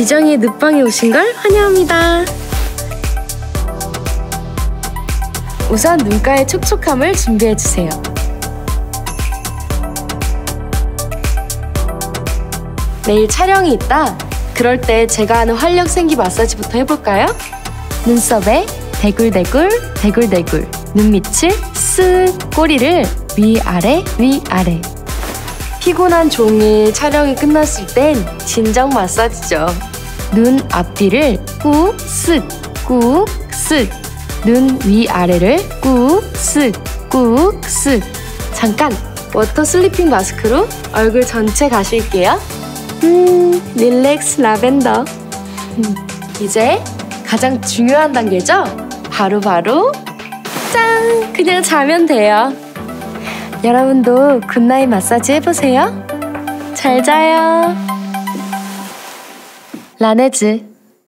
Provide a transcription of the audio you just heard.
미정이의 늪방에 오신 걸 환영합니다. 우선 눈가의 촉촉함을 준비해주세요. 내일 촬영이 있다. 그럴 때 제가 하는 활력 생기 마사지부터 해볼까요? 눈썹에 대굴대굴 대굴대굴 눈밑을 쓱 꼬리를 위아래 위아래 피곤한 종일 촬영이 끝났을 땐 진정 마사지죠. 눈 앞뒤를 꾹쓱 꾹쓱 눈 위아래를 꾹쓱 꾹쓱 잠깐 water sleeping mask로 얼굴 전체 가실게요. 음, relax 라벤더. 음, 이제 가장 중요한 단계죠? 바로바로 짠! 그냥 자면 돼요. 여러분도 굿나잇 마사지 해보세요. 잘 자요. 라네즈